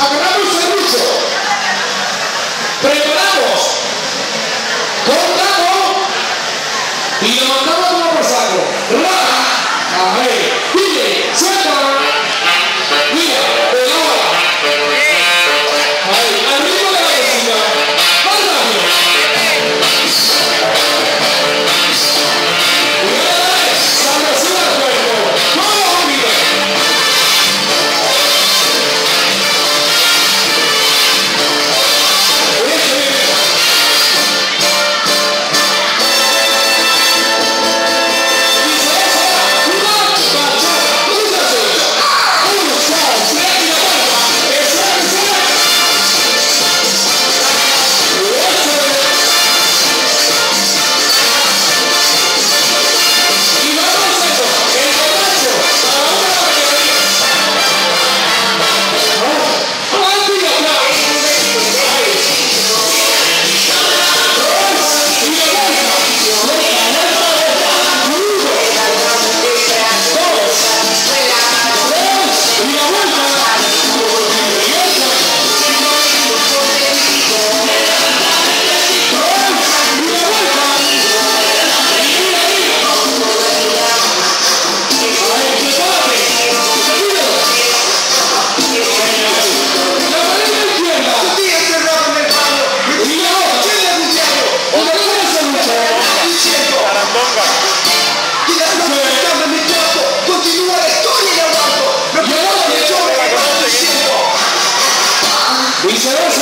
agarramos el serrucho. Viceversa.